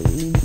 you